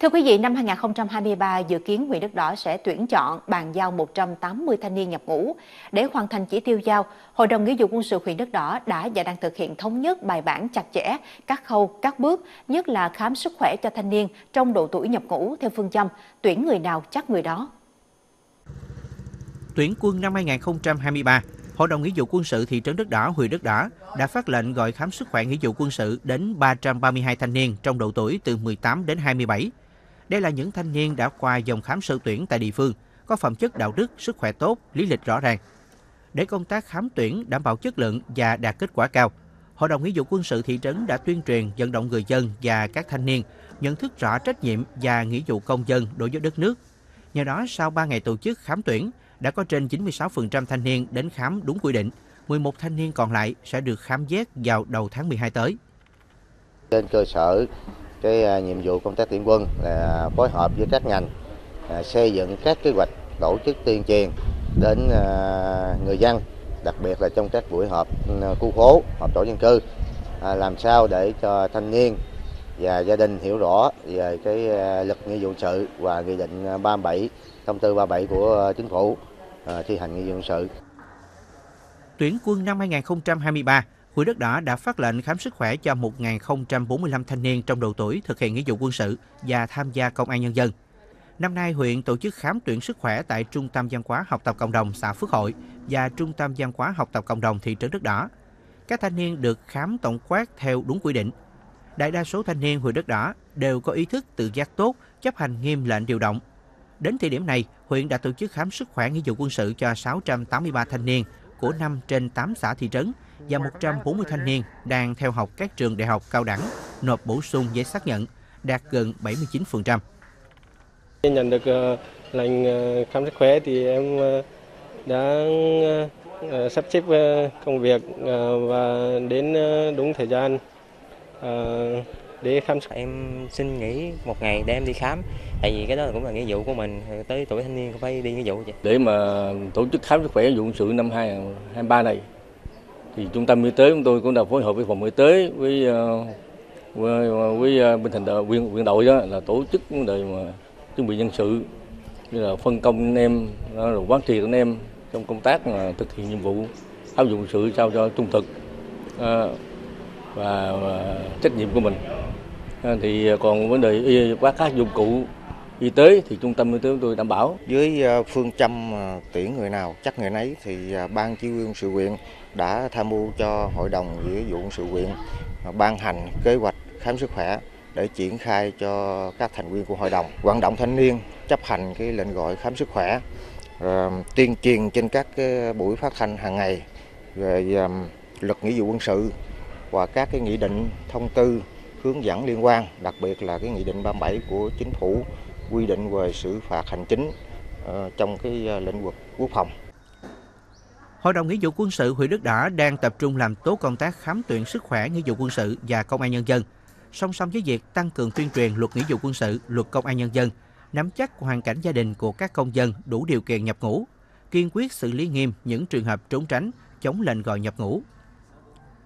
Thưa quý vị, năm 2023 dự kiến huyện Đất Đỏ sẽ tuyển chọn bàn giao 180 thanh niên nhập ngũ. Để hoàn thành chỉ tiêu giao, Hội đồng Nghĩa vụ quân sự huyện Đất Đỏ đã và đang thực hiện thống nhất bài bản chặt chẽ các khâu, các bước, nhất là khám sức khỏe cho thanh niên trong độ tuổi nhập ngũ theo phương châm tuyển người nào chắc người đó. Tuyển quân năm 2023, Hội đồng Nghĩa vụ quân sự thị trấn Đất Đỏ, huyện Đất Đỏ đã phát lệnh gọi khám sức khỏe nghĩa vụ quân sự đến 332 thanh niên trong độ tuổi từ 18 đến 27 đây là những thanh niên đã qua dòng khám sơ tuyển tại địa phương, có phẩm chất đạo đức, sức khỏe tốt, lý lịch rõ ràng. Để công tác khám tuyển đảm bảo chất lượng và đạt kết quả cao, Hội đồng Nghĩa vụ quân sự thị trấn đã tuyên truyền vận động người dân và các thanh niên nhận thức rõ trách nhiệm và nghĩa vụ công dân đối với đất nước. Nhờ đó, sau 3 ngày tổ chức khám tuyển, đã có trên 96% thanh niên đến khám đúng quy định. 11 thanh niên còn lại sẽ được khám vét vào đầu tháng 12 tới. Trên cơ sở cái à, nhiệm vụ công tác tuyển quân là phối hợp với các ngành à, xây dựng các kế hoạch tổ chức tuyên truyền đến à, người dân, đặc biệt là trong các buổi họp ừ, khu phố, họp tổ dân cư làm sao để cho thanh niên và gia đình hiểu rõ về cái lực nghĩa vụ sự và nghị định 37 thông tư 37 của chính phủ thi hành nghĩa vụ sự. Tuyển quân năm 2023 huyện Đất Đỏ đã phát lệnh khám sức khỏe cho 1.045 thanh niên trong độ tuổi thực hiện nghĩa vụ quân sự và tham gia công an nhân dân. Năm nay, huyện tổ chức khám tuyển sức khỏe tại Trung tâm Văn hóa Học tập Cộng đồng xã Phước Hội và Trung tâm Văn hóa Học tập Cộng đồng thị trấn Đất Đỏ. Các thanh niên được khám tổng quát theo đúng quy định. Đại đa số thanh niên huyện Đất Đỏ đều có ý thức tự giác tốt, chấp hành nghiêm lệnh điều động. Đến thời điểm này, huyện đã tổ chức khám sức khỏe nghĩa vụ quân sự cho 683 thanh niên của 5 trên 8 xã thị trấn và 140 thanh niên đang theo học các trường đại học cao đẳng nộp bổ sung giấy xác nhận, đạt gần 79%. Nhận được ờ, lệnh ờ, khám sức khỏe thì em ờ, đã sắp xếp công việc và đến đúng thời gian để khám sức Em xin nghỉ một ngày để em đi khám, tại vì cái đó cũng là nghĩa vụ của mình, tới tuổi thanh niên phải đi nghĩa vụ vậy. Để mà tổ chức khám sức khỏe dụng sự năm 2023 này thì trung tâm y tế chúng tôi cũng đã phối hợp với phòng y tế với ờ, với, với ờ, bên thành đội quyền quyền đội đó là tổ chức vấn đề mà chuẩn bị nhân sự như là phân công anh em rồi quán triệt anh em trong công tác mà thực hiện nhiệm vụ áp dụng sự sao cho trung thực và, và trách nhiệm của mình. Ờ, thì còn vấn đề y các dụng cụ y tế thì trung tâm y tế chúng tôi đảm bảo. Với à, phương châm à, tuyển người nào chắc người nấy thì à, ban chỉ huy quân sự huyện đã tham mưu cho Hội đồng nghĩa vụ quân sự huyện ban hành kế hoạch khám sức khỏe để triển khai cho các thành viên của hội đồng. Vận động thanh niên chấp hành cái lệnh gọi khám sức khỏe tuyên truyền trên các cái buổi phát thanh hàng ngày về luật nghĩa vụ quân sự và các cái nghị định thông tư hướng dẫn liên quan, đặc biệt là cái nghị định 37 của chính phủ quy định về xử phạt hành chính ờ, trong cái ờ, lĩnh vực quốc phòng Hội đồng nghĩa vụ quân sự huyện Đức Đỏ đang tập trung làm tốt công tác khám tuyển sức khỏe nghĩa vụ quân sự và công an nhân dân. Song song với việc tăng cường tuyên truyền luật nghĩa vụ quân sự, luật công an nhân dân, nắm chắc hoàn cảnh gia đình của các công dân đủ điều kiện nhập ngũ, kiên quyết xử lý nghiêm những trường hợp trốn tránh, chống lệnh gọi nhập ngũ,